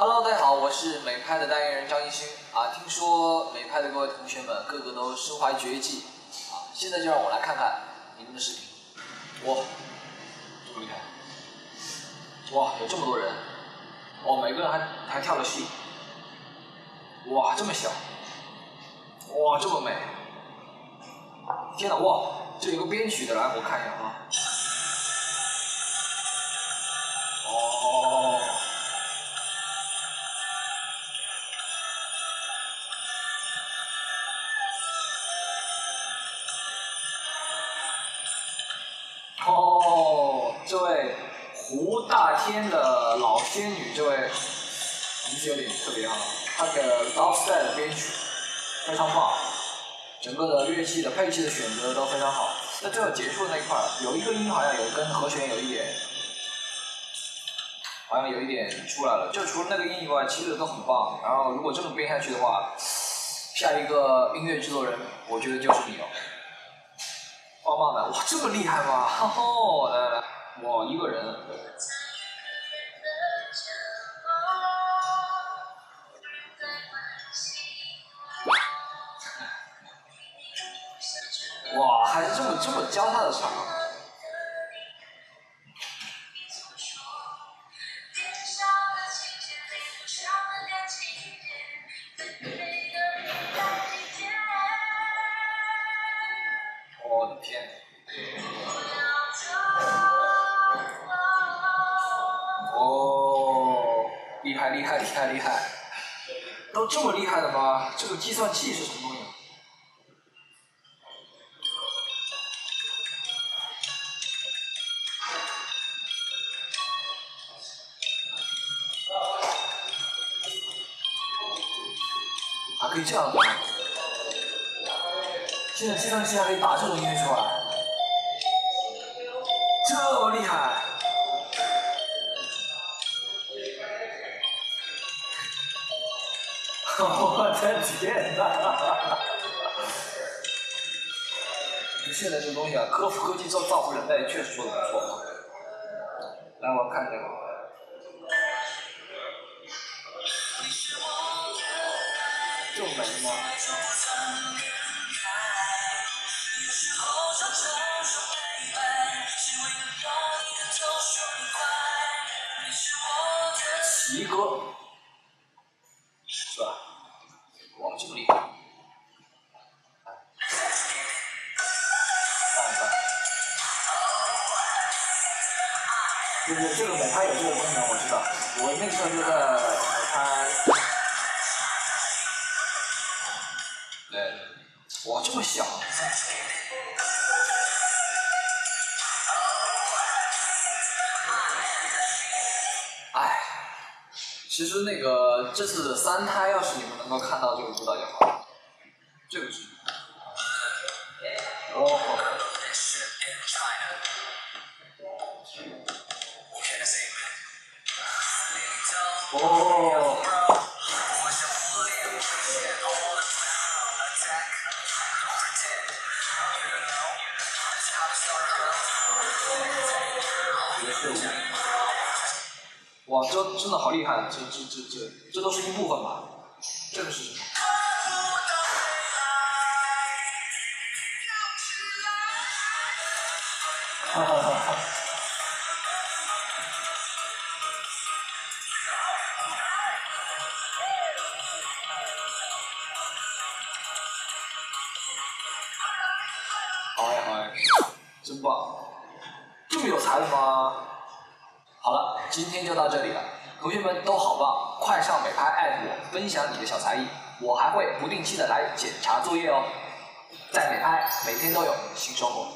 Hello，大家好，我是美拍的代言人张艺兴啊。听说美拍的各位同学们个个都身怀绝技啊，现在就让我来看看你们的视频。哇，这么厉害！哇，有这么多人，哦，每个人还还跳了戏。哇，这么小，哇，这么美！天哪，哇，这有个编曲的，来我看一下啊。胡大天的老仙女，这位名字有点特别哈，她的 dubstep 的编曲非常棒，整个的乐器的配器的选择都非常好。那最后结束的那一块有一个音好。像有跟和弦有一点，好。像有一点出来了。就除了那个音以外，其余的都很棒。然后如果这么编下去的话，下一个音乐制作人，我觉得就是你了。棒棒的，哇，这么厉害吗？哦，来来来，哇，一个人，哇，还是这么这么教他的唱。我的天！厉害！都这么厉害的吗？这个计算器是什么东西？还可以这样子？现在计算器还可以打这种音乐出来，这么厉害！我的天哪！现在这东西啊，科科技造造福人类，确实做的不错。来，我看这个。这么美吗？奇哥，看一看，就是这个美拍有这个功能，我知道。我那时候就在美拍。对，哇，这么小。哎，其实那个这次的三胎，要是你们能够看到这个舞蹈就好了。这个是。哦。哇，这真的好厉害！这这这这这都是一部分吧？这个是什么？哈哈哈哈！好呀好呀，真棒！这么有才的吗？好了，今天就到这里了。同学们都好棒，快上美拍艾特我，分享你的小才艺，我还会不定期的来检查作业哦。在美拍，每天都有新收获。